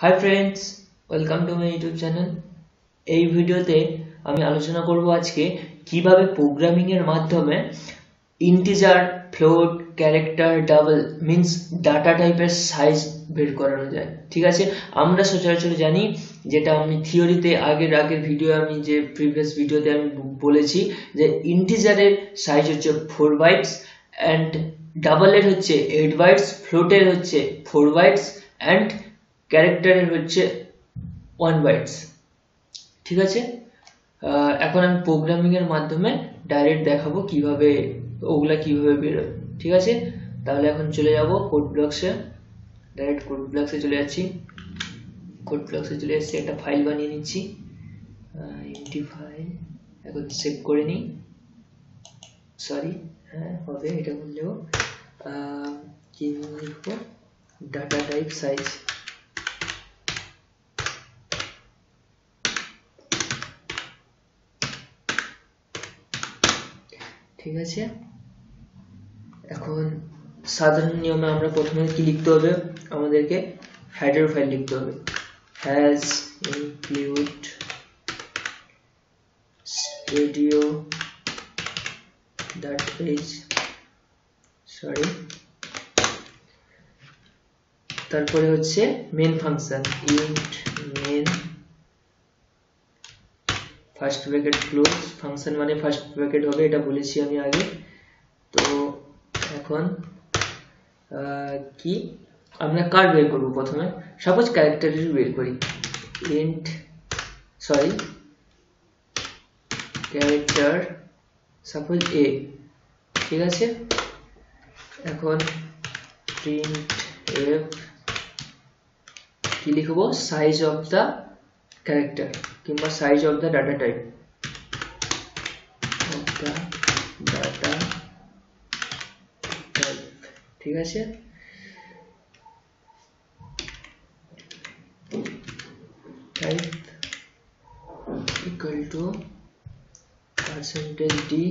Hi friends welcome to my YouTube channel এই ভিডিওতে আমি আলোচনা করব আজকে কীভাবে প্রোগ্রামিং এর মাধ্যমে integer float character double means data টাইপের সাইজ বের করানো যায়। ঠিক আছে? আমরা সচরাচর জানি যেটা আমি থিওরিতে আগের আগের ভিডিও আমি যে প্রিভিয়াস ভিডিওতে আমি বলেছি যে ইন্টিজারের সাইজ হচ্ছে ফোর বাইটস অ্যান্ড ডাবলের হচ্ছে এইট বাইটস ফ্লোটের হচ্ছে ফোর বাইটস অ্যান্ড ক্যারেক্টারের হচ্ছে ওয়ান বাইটস ঠিক আছে? এখন আমি প্রোগ্রামিং এর মাধ্যমে ডাইরেক্ট দেখাবো কীভাবে ওগুলা কীভাবে বেরোয় ঠিক আছে? তাহলে এখন চলে যাব কোড ব্লকসে ডাইরেক্ট কোড ব্লকসে চলে যাচ্ছি। কোড ব্লকসে চলে যাচ্ছি একটা ফাইল বানিয়ে নিচ্ছি। এমটি ফাইল এখন সেভ করে নিই। সরি হ্যাঁ হবে, এটা বললেও কি লিখব? ডাটা টাইপ সাইজ ঠিক আছে? এখন সাধারণ নিয়মে আমরা প্রথমে কি লিখতে হবে? আমাদেরকে হেডার ফাইল লিখতে হবে। Hash include studio that is sorry তারপরে হচ্ছে main function int main first bracket close function মানে ফার্স্ট ব্র্যাকেট হবে, এটা বলেছি আমি আগে। তো এখন কি? আমরা কার বের করব প্রথমে। সাপোজ ক্যারেক্টারের বের করি। Int sorry character suppose A ঠিক আছে? এখন প্রিন্ট এফ কি লিখব? সাইজ অফ দা ক্যারেক্টার কিংবা size of the data type of the data type ঠিক আছে? Type equal to percentage D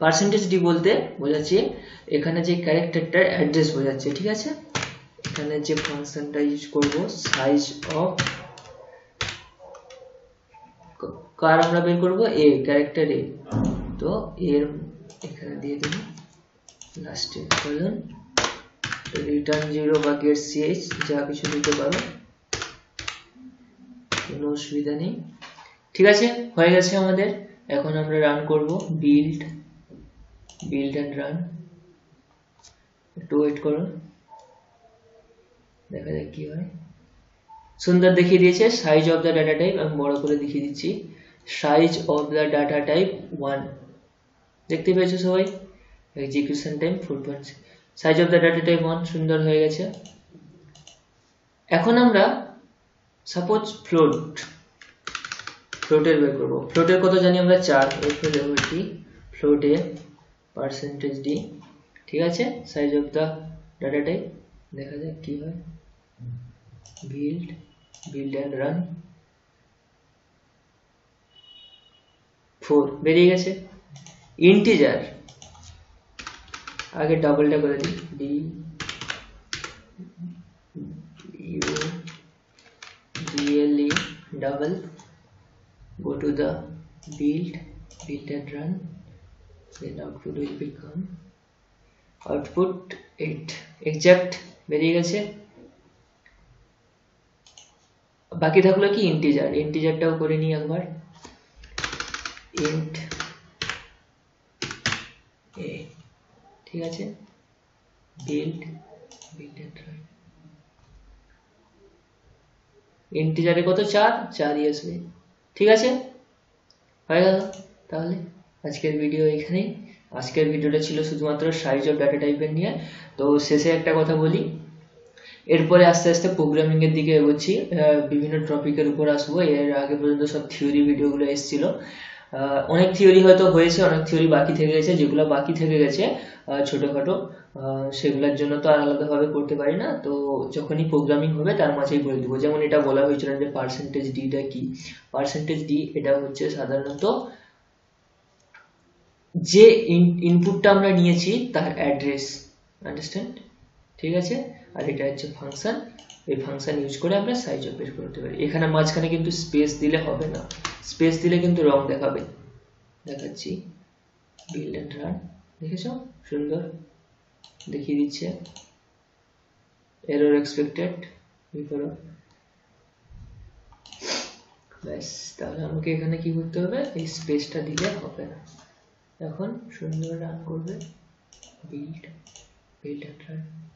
percentage D বলতে বোঝাচ্ছে, এখানে যে ক্যারেক্টারটার অ্যাড্রেস বোঝাচ্ছে, ঠিক আছে? এখানে যে ফাংশনটা ইউজ করব সাইজ অফ কার আমরা বের করব? এ ক্যারেক্টার এ তো এর এখানে দিয়ে দেব। লাস্টে কলন রিটার্ন জিরো বা গেট সিএইচ যা কিছু দিতে পারো। কোনো অসুবিধা নেই। ঠিক আছে? হয়ে গেছে আমাদের। এখন আমরা রান করব। বিল্ড বিল্ড অ্যান্ড রান একটু ওয়েট করুন। দেখা যাক কি হয়। সুন্দর দেখিয়ে দিয়েছে size of the data type আমি বড় করে দেখিয়ে দিচ্ছি। Size of the data type one দেখতে পেয়েছ সবাই? Execution time four point size of the data type one সুন্দর হয়ে গেছে। এখন আমরা সাপোজ ফ্লোট ফ্লোটের বের করব। ফ্লোটের কত জানি আমরা চার। কি? ফ্লোটে পার্সেন্টেজ ডি ঠিক আছে? Size of the data type দেখা যাক কি হয়। Build build and run four বেরিয়ে গেছে ইন্টিজার আগে ডাবলটা করে দিই D U জিএলই double go to the build build and run then output will become output 8 exact বেরিয়ে গেছে বাকি থাকল কি ইন্টিজার ইন্টিজারটাও করে নিই একবার। int a, ঠিক আছে? build and ইন্টিজারে কত? চার? চারই আসবে ঠিক আছে? হয়ে গেল। তাহলে আজকের ভিডিও এখানেই। আজকের ভিডিওটা ছিল শুধুমাত্র সাইজ অফ ডাটা টাইপের নিয়ে। তো শেষে একটা কথা বলি। এরপরে আস্তে আস্তে প্রোগ্রামিং এর দিকে এগোচ্ছি। বিভিন্ন টপিকের উপর আসব। এর আগে পর্যন্ত সব থিওরি ভিডিওগুলো এসেছিল। অনেক থিওরি হয়তো হয়েছে, অনেক থিওরি বাকি থেকে গেছে। যেগুলো বাকি থেকে গেছে ছোটোখাটো সেগুলোর জন্য তো আর আলাদাভাবে করতে পারি না। তো যখনই প্রোগ্রামিং হবে, তার মাঝেই বলে দেবো। যেমন এটা বলা হয়েছিল যে পার্সেন্টেজ ডিটা কি? পার্সেন্টেজ ডি এটা হচ্ছে সাধারণত যে ইনপুটটা আমরা নিয়েছি, তার অ্যাড্রেস আন্ডারস্ট্যান্ড ঠিক আছে? আর এটা হচ্ছে ফাংশন এই ফাংশন ইউজ করে আমরা সাইজ বের করতে পারি। এখানে মাঝখানে কিন্তু স্পেস দিলে হবে না। স্পেস দিলে কিন্তু রং দেখাবে। দেখাচ্ছি। বিল্ড অ্যান্ড রান দেখেছ? সুন্দর। দেখিয়ে দিচ্ছে। এরর এক্সপেক্টেড করো? ব্যাস, তাহলে আমাকে এখানে কি করতে হবে? এই স্পেসটা দিলে হবে না। এখন সুন্দর রান করবে। বিল্ড বিল্ড অ্যান্ড রান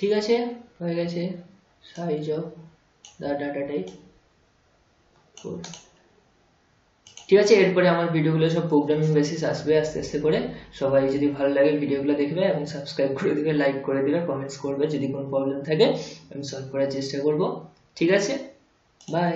ঠিক আছে? হয়ে গেছে। Size of the data type ঠিক আছে, এরপরে আমার ভিডিওগুলো সব প্রোগ্রামিং বেসিস আসবে আস্তে আস্তে করে। সবাই যদি ভালো লাগে ভিডিওগুলো দেখবে এবং সাবস্ক্রাইব করে দেবে লাইক করে দেবে কমেন্টস করবে যদি কোনো প্রবলেম থাকে, আমি সলভ করার চেষ্টা করব। ঠিক আছে? বাই